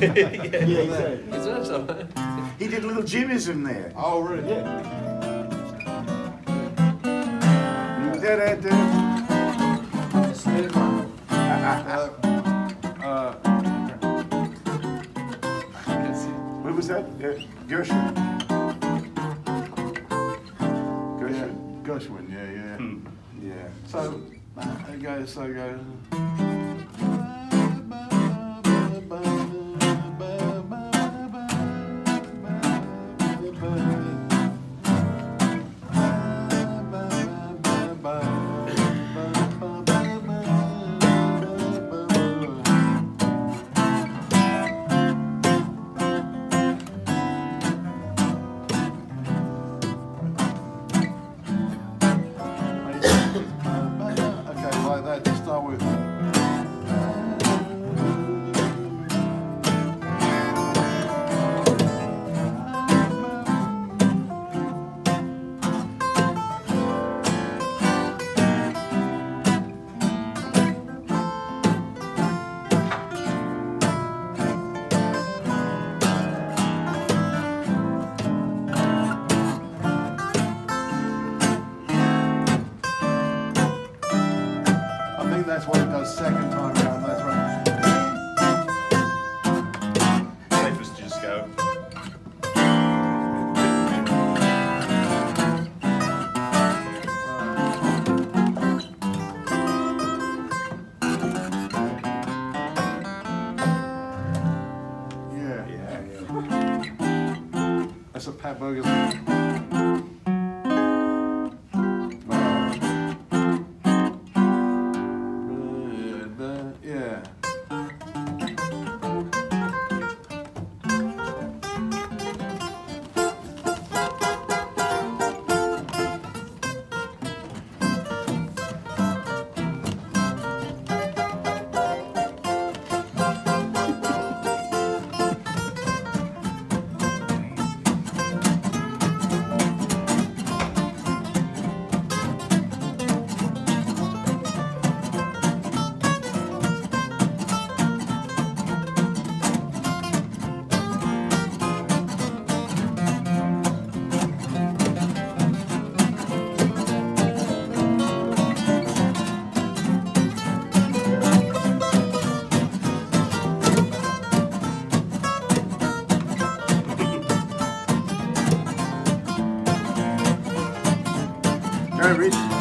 yeah, exactly. Is there something? He did little jimmies in there. Oh, really? Yeah. Uh, What was that? Uh, Gershwin. yeah, Gershwin. Gershwin, yeah, yeah. Hmm. Yeah. So, uh, it goes, so it goes. That's married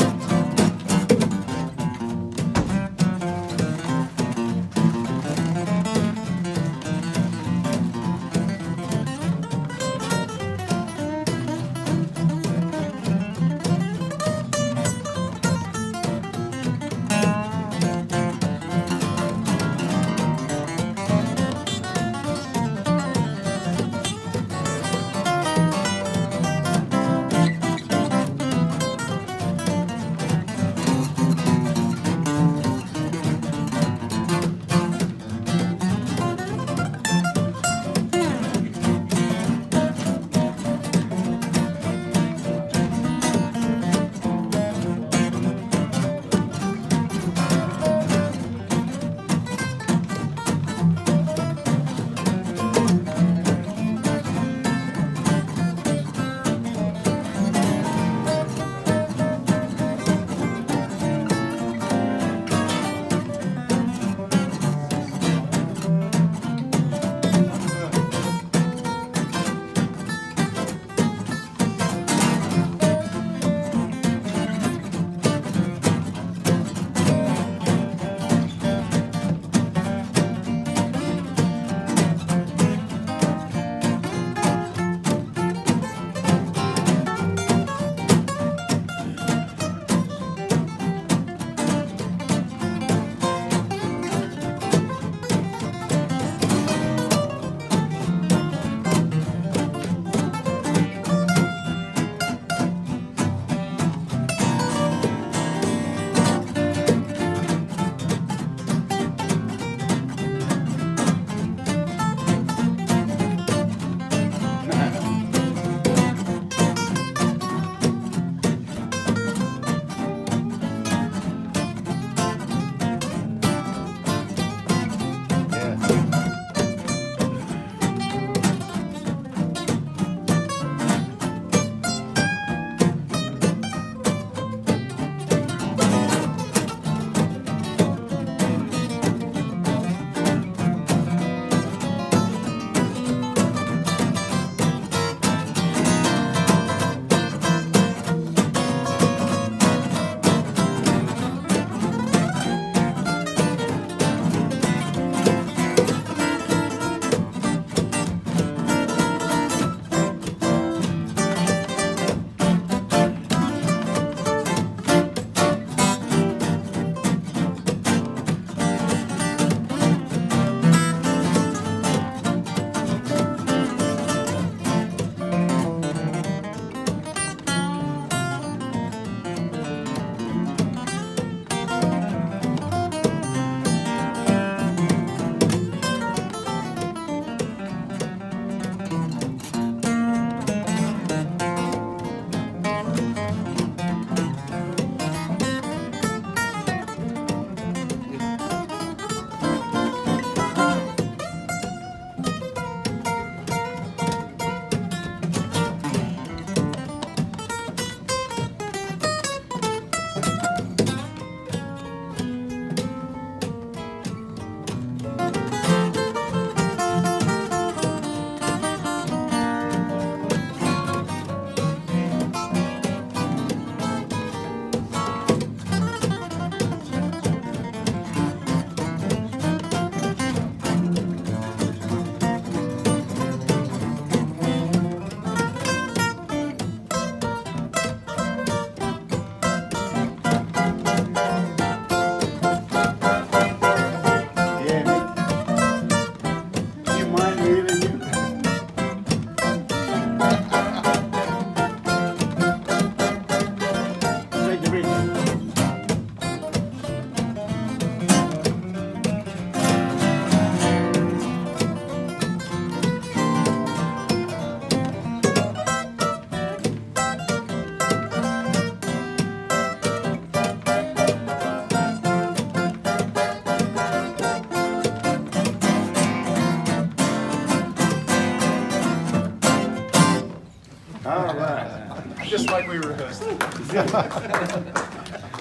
like we rehearsed.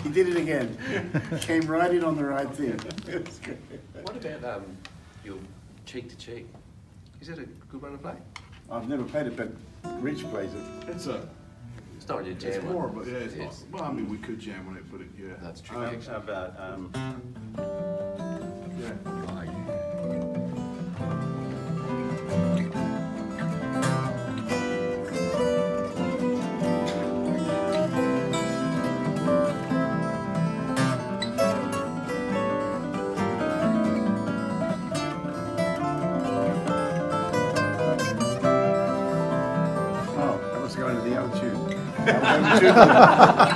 He did it again. Came right in on the right thing. What about um, your cheek to cheek? Is that a good one to play? I've never played it, but Rich plays it. It's a, It's not your jam it's one. more, but yeah, it's Yes. not, well, I mean, we could jam on it, but it, yeah. That's true. Um, how about, um, Yeah. Oh, my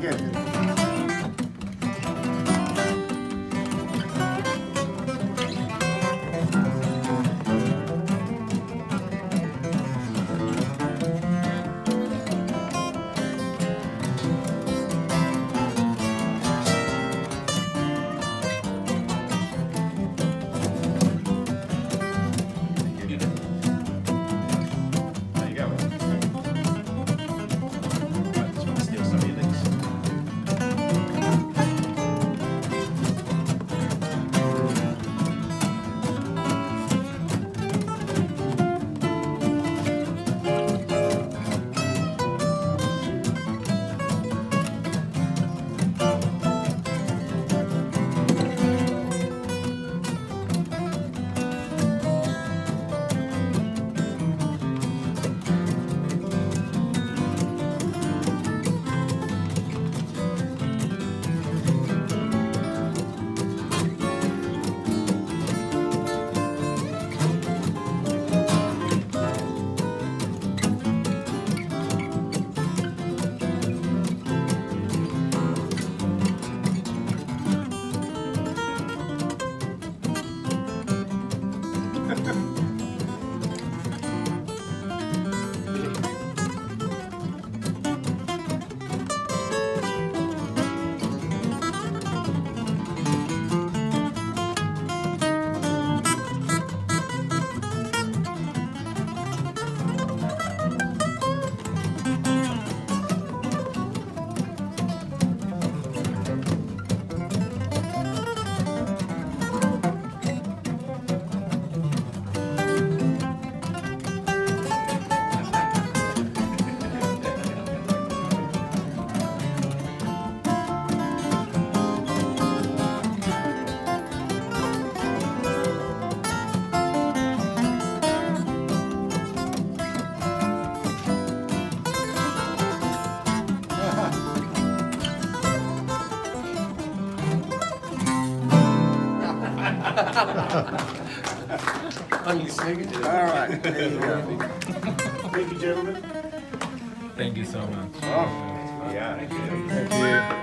guest. Only second. All right, there you go. Thank you, gentlemen. Thank you so much. Oh, yeah. Thank you.